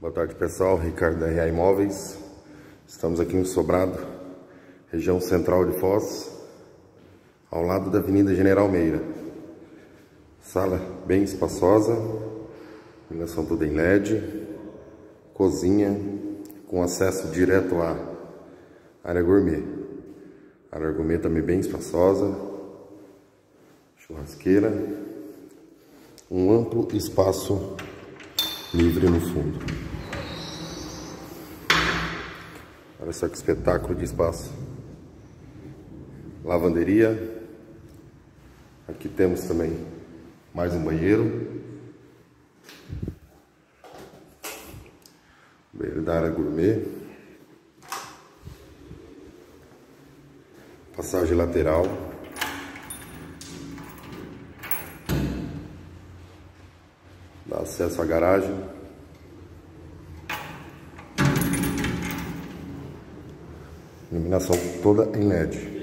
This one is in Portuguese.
Boa tarde pessoal, Ricardo da RA Imóveis. Estamos aqui no Sobrado, região central de Foz, ao lado da Avenida General Meira. Sala bem espaçosa, iluminação toda em LED, cozinha com acesso direto à área gourmet. A área gourmet também bem espaçosa, churrasqueira, um amplo espaço livre no fundo. Olha só que espetáculo de espaço. Lavanderia. Aqui temos também mais um banheiro. Banheiro da área gourmet. Passagem lateral. Dá acesso à garagem. Iluminação toda em LED.